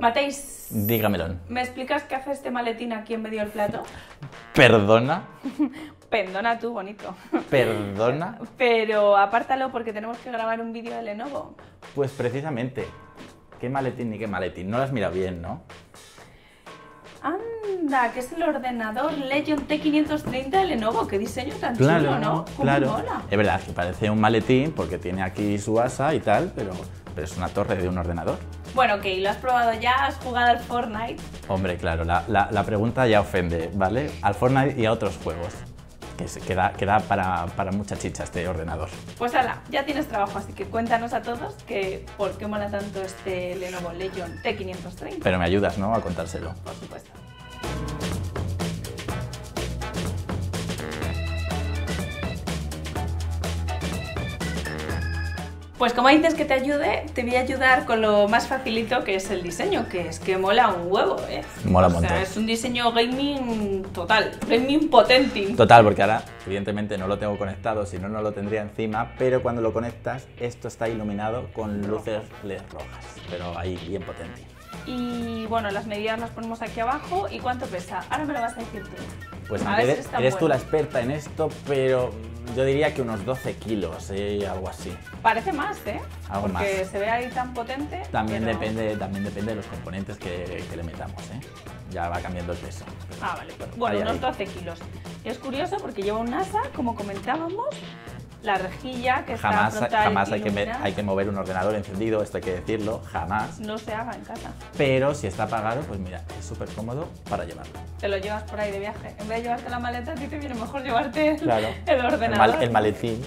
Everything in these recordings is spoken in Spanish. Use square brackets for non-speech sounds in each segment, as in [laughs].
Mateis, Dígamelo. ¿me explicas qué hace este maletín aquí en medio del plato? Perdona, [laughs] Perdona tú, bonito. perdona. Pero apártalo porque tenemos que grabar un vídeo de Lenovo. Pues precisamente, qué maletín ni qué maletín. No lo has mirado bien, ¿no? Anda, que es el ordenador Legion T530 de Lenovo. Qué diseño tan chulo, ¿no? ¿Cómo claro. mola? Es verdad que parece un maletín porque tiene aquí su asa y tal, pero, pero es una torre de un ordenador. Bueno, ok, lo has probado ya, has jugado al Fortnite. Hombre, claro, la, la- la pregunta ya ofende, ¿vale? Al Fortnite y a otros juegos. Que se queda, queda para, para mucha chicha este ordenador. Pues ala, ya tienes trabajo, así que cuéntanos a todos que por qué mola tanto este Lenovo Legion T530. Pero me ayudas, ¿no? A contárselo. Por supuesto. Pues como dices que te ayude, te voy a ayudar con lo más facilito que es el diseño, que es que mola un huevo, ¿eh? Mola un o sea, es un diseño gaming total, gaming potenting. Total, porque ahora evidentemente no lo tengo conectado, si no, no lo tendría encima, pero cuando lo conectas, esto está iluminado con luces LED rojas, pero ahí bien potente. Y bueno, las medidas las ponemos aquí abajo. ¿Y cuánto pesa? Ahora me lo vas a decir tú. Pues A si eres, eres tú la experta en esto, pero yo diría que unos 12 kilos, ¿eh? algo así. Parece más, ¿eh? Algo Porque más. se ve ahí tan potente. También, pero- depende, también depende de los componentes que, que le metamos, ¿eh? ya va cambiando el peso. Ah, vale. pues, Bueno, Ahí, unos ahí. 12 kilos. Es curioso porque lleva un asa, como comentábamos, la rejilla que está Jamás, frontal jamás hay, que, me- hay que mover un ordenador encendido, esto hay que decirlo, jamás. No se haga en casa. Pero si está apagado, pues mira, es súper cómodo para llevarlo. Te lo llevas por ahí de viaje. En vez de llevarte la maleta, a ti te viene mejor llevarte el, Claro. el El, ordenador. mal- el maletín.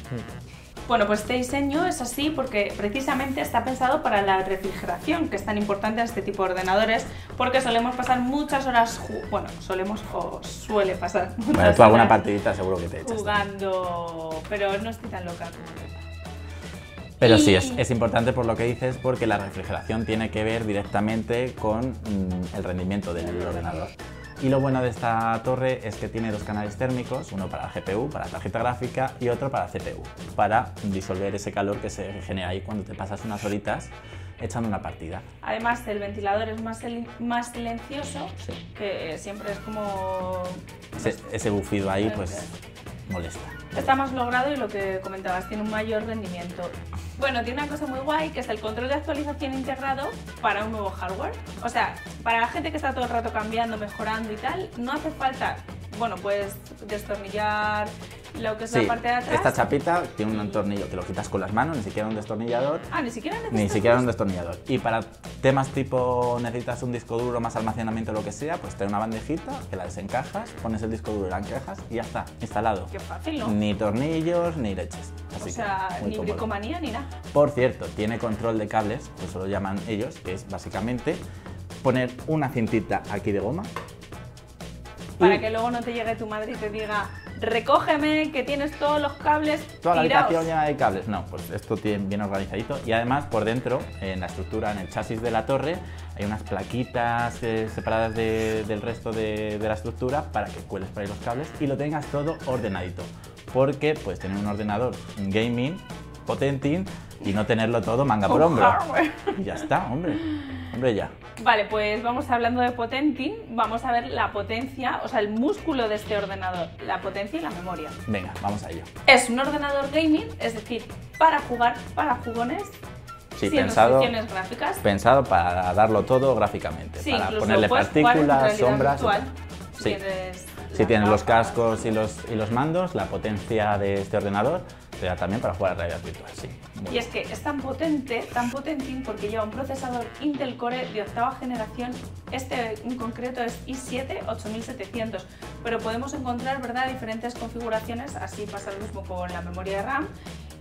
Bueno, pues este diseño es así porque precisamente está pensado para la refrigeración, que es tan importante en este tipo de ordenadores, porque solemos pasar muchas horas, bueno, solemos o suele pasar [laughs] muchas Bueno, tú alguna horas partidita seguro que te echas. jugando, pero no estoy tan loca como. Pero sí, es importante por lo que dices, porque la refrigeración tiene que ver directamente con mm, el rendimiento del ordenador. Y lo bueno de esta torre es que tiene dos canales térmicos, uno para la GPU, para la tarjeta gráfica, y otro para la CPU, para disolver ese calor que se genera ahí cuando te pasas unas horitas echando una partida. Además, el ventilador es más, más silencioso, Sí. que siempre es como... Ese, ese bufido ahí, pues, molesta. Está más logrado y lo que comentabas, tiene un mayor rendimiento. Bueno, tiene una cosa muy guay, que es el control de actualización integrado para un nuevo hardware. O sea, para la gente que está todo el rato cambiando, mejorando y tal, no hace falta, bueno, puedes destornillar lo que es Sí, la parte de atrás. esta chapita tiene un tornillo, te lo quitas con las manos, ni siquiera un destornillador, Ah, ni siquiera necesitas... Ni siquiera un destornillador. Y para temas tipo necesitas un disco duro, más almacenamiento, lo que sea, pues trae una bandejita que la desencajas, pones el disco duro, la encajas y ya está, instalado. Qué fácil, ¿no? Ni tornillos ni leches. o Así sea, que ni bricomanía ni nada. Por cierto, tiene control de cables, eso lo llaman ellos, que es básicamente poner una cintita aquí de goma. Para y que luego no te llegue tu madre y te diga, recógeme, que tienes todos los cables Toda la tirados". habitación llena de cables. No, pues esto tiene bien organizadito. Y además, por dentro, en la estructura, en el chasis de la torre, hay unas plaquitas eh, separadas de- del resto de, de la estructura para que cueles por ahí los cables y lo tengas todo ordenadito. Porque, pues, tener un ordenador gaming, potentín, y no tenerlo todo manga por Un hombro. Y ya está, hombre. Hombre, ya. Vale, pues vamos hablando de potenting, vamos a ver la potencia, o sea, el músculo de este ordenador, la potencia y la memoria. Venga, vamos a ello. Es un ordenador gaming, es decir, para jugar, para jugones, Sí, sin pensado, gráficas. pensado para darlo todo gráficamente. Sí, para ponerle partículas, sombras. virtual, tal. si Sí. tienes Si tienes los cascos y los, y los mandos, la potencia de este ordenador te da también para jugar a realidad virtual, sí. Muy Y es que es tan potente, tan potentín, porque lleva un procesador Intel Core de octava generación. Este en concreto es i7 8700, pero podemos encontrar ¿verdad? diferentes configuraciones, así pasa lo mismo con la memoria de RAM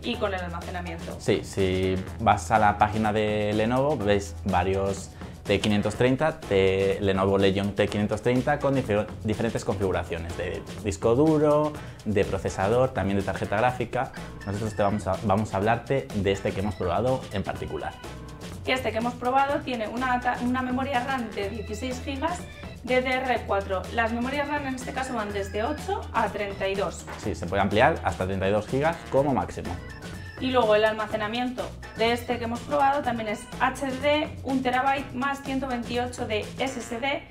y con el almacenamiento. Sí, si vas a la página de Lenovo, ves varios T530, T- Lenovo Legion T530 con difer- diferentes configuraciones de disco duro, de procesador, también de tarjeta gráfica. Nosotros te vamos a, vamos a hablarte de este que hemos probado en particular. Este que hemos probado tiene una, una memoria RAM de 16 GB DDR4. Las memorias RAM en este caso van desde 8 a 32. Sí, se puede ampliar hasta 32 GB como máximo. Y luego el almacenamiento de este que hemos probado también es HDD, 1 terabyte más 128 de SSD.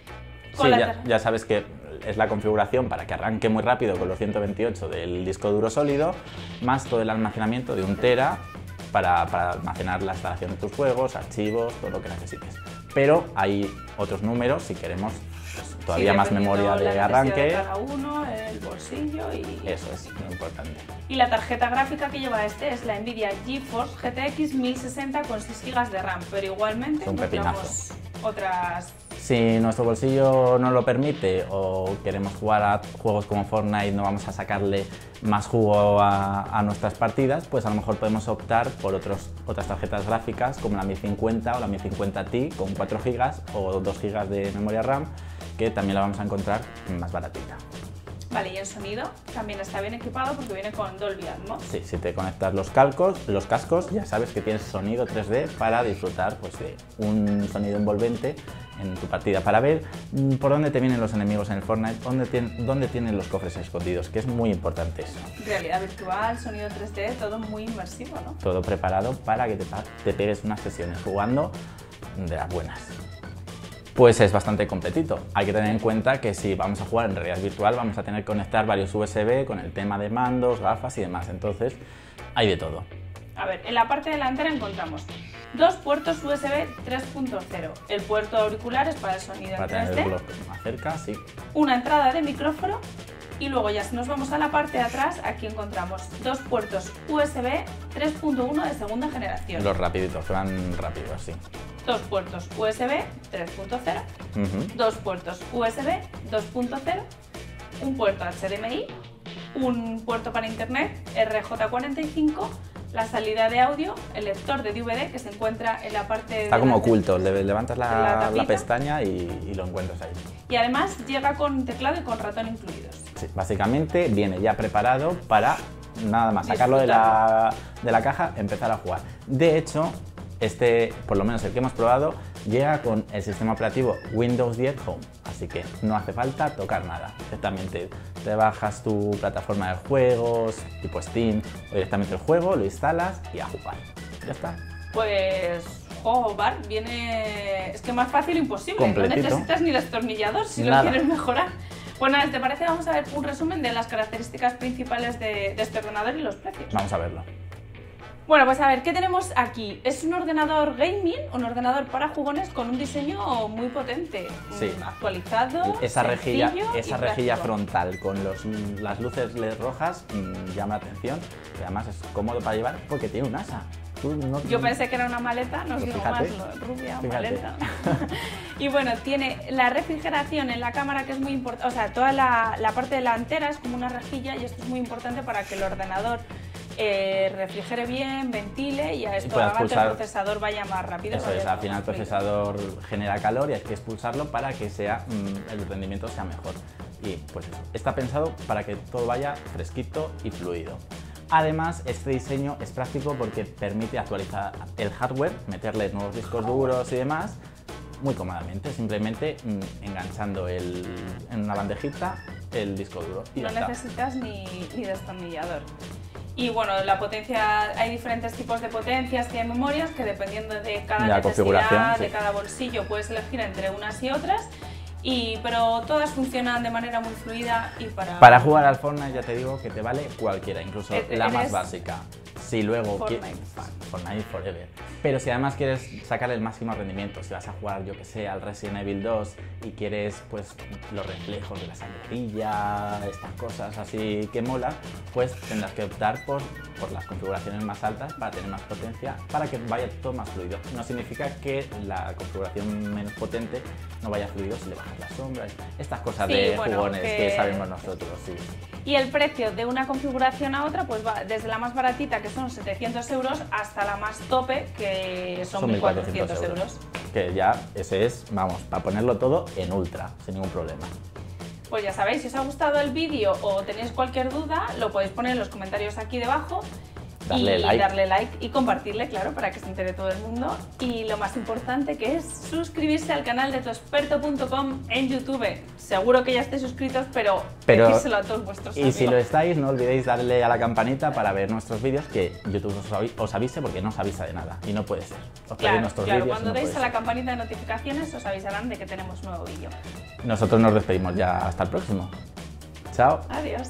sí, ya, ya sabes que es la configuración para que arranque muy rápido con los 128 del disco duro sólido, más todo el almacenamiento de un tera para, almacenar la instalación de tus juegos, archivos, todo lo que necesites. Pero hay otros números si queremos todavía más memoria de arranque. De cada uno, el bolsillo y... Eso es muy importante. Y la tarjeta gráfica que lleva este es la Nvidia GeForce GTX 1060 con 6 GB de RAM, pero igualmente encontramos otras si nuestro bolsillo no lo permite o queremos jugar a juegos como Fortnite, no vamos a sacarle más jugo a, nuestras partidas, pues a lo mejor podemos optar por otros, otras tarjetas gráficas como la 1050 o la 1050 Ti con 4 GB o 2 GB de memoria RAM, que también la vamos a encontrar más baratita. Vale, y el sonido también está bien equipado porque viene con Dolby Atmos. Sí, si te conectas los, calcos, los cascos, ya sabes que tienes sonido 3D para disfrutar pues, de un sonido envolvente en tu partida para ver mm, por dónde te vienen los enemigos en el Fortnite, dónde, dónde tienen los cofres escondidos, que es muy importante eso. Realidad virtual, sonido 3D, todo muy inmersivo, ¿no? Todo preparado para que te, te pegues unas sesiones jugando de las buenas pues es bastante completito. Hay que tener en cuenta que si vamos a jugar en realidad virtual vamos a tener que conectar varios USB con el tema de mandos, gafas y demás. Entonces, hay de todo. A ver, en la parte delantera encontramos dos puertos USB 3.0. El puerto auricular es para el sonido para en 3D. Tener más cerca, sí. Una entrada de micrófono y luego ya si nos vamos a la parte de atrás, aquí encontramos dos puertos USB 3.1 de segunda generación. Los rapiditos, van rápidos, sí dos puertos USB 3.0, dos puertos USB 2.0, un puerto HDMI, un puerto para internet RJ45, la salida de audio, el lector de DVD que se encuentra en la parte... Está como oculto, levantas la, pestaña y, lo encuentras ahí. Y además llega con teclado y con ratón incluidos. Sí, básicamente viene ya preparado para nada más sacarlo de la, de la caja, empezar a jugar. De hecho, este, por lo menos el que hemos probado, llega con el sistema operativo Windows 10 Home, así que no hace falta tocar nada. Directamente te bajas tu plataforma de juegos, tipo Steam, o directamente el juego, lo instalas y a jugar. Ya está. Pues oh, Bar, viene. Es que más fácil imposible. No necesitas ni destornillador si lo quieres mejorar. Bueno, pues ¿te parece? Vamos a ver un resumen de las características principales de, de este ordenador y los precios. Vamos a verlo. Bueno, pues a ver, ¿qué tenemos aquí? Es un ordenador gaming, un ordenador para jugones con un diseño muy potente, sí. actualizado, esa rejilla, esa rejilla frontal con las luces LED rojas mm, llama la atención y además es cómodo para llevar porque tiene un asa. Yo pensé que era una maleta, no pues digo más, rubia, maleta. [laughs] [laughs] y bueno, tiene la refrigeración en la cámara que es muy importante, o sea, toda la, la parte delantera es como una rejilla y esto es muy importante para que el ordenador eh, refrigere bien, ventile y a esto haga que el procesador vaya más rápido. Eso es, al final el procesador genera calor y hay que expulsarlo para que sea, mm, el rendimiento sea mejor. Y pues eso, está pensado para que todo vaya fresquito y fluido. Además, este diseño es práctico porque permite actualizar el hardware, meterle nuevos discos duros y demás muy cómodamente, simplemente mm, enganchando el, en una bandejita el disco duro. Y no necesitas ni, ni destornillador. Y bueno, la potencia, hay diferentes tipos de potencias y de memorias que dependiendo de cada necesidad, de cada bolsillo, puedes elegir entre unas y otras. Y, pero todas funcionan de manera muy fluida y para... Para jugar al Fortnite ya te digo que te vale cualquiera, incluso e-, la más básica. Si luego... Fortnite. Fortnite Forever. Pero si además quieres sacar el máximo rendimiento, si vas a jugar, yo que sé, al Resident Evil 2 y quieres pues los reflejos de la sangrilla, estas cosas así que mola, pues tendrás que optar por, por las configuraciones más altas para tener más potencia, para que vaya todo más fluido. No significa que la configuración menos potente no vaya fluido si le bajas las sombras, estas cosas de jugones que... sabemos nosotros, sí. Y el precio de una configuración a otra, pues va desde la más baratita, que son 700 euros, hasta la más tope, que son, 1.400 euros. Que ya ese es, vamos, para ponerlo todo en ultra, sin ningún problema. Pues ya sabéis, si os ha gustado el vídeo o tenéis cualquier duda, lo podéis poner en los comentarios aquí debajo. Darle y like. darle like y compartirle, claro, para que se entere todo el mundo. Y lo más importante que es suscribirse al canal de tuexperto.com en YouTube. Seguro que ya estáis suscritos, pero, Pero- a todos vuestros Y amigos. si lo estáis, no olvidéis darle a la campanita para ver nuestros vídeos, que YouTube os, avi- os avise porque no os avisa de nada. Y no puede ser. Os Claro, nuestros claro, cuando no deis a la campanita de notificaciones os avisarán de que tenemos nuevo vídeo. Nosotros nos despedimos ya hasta el próximo. Chao. Adiós.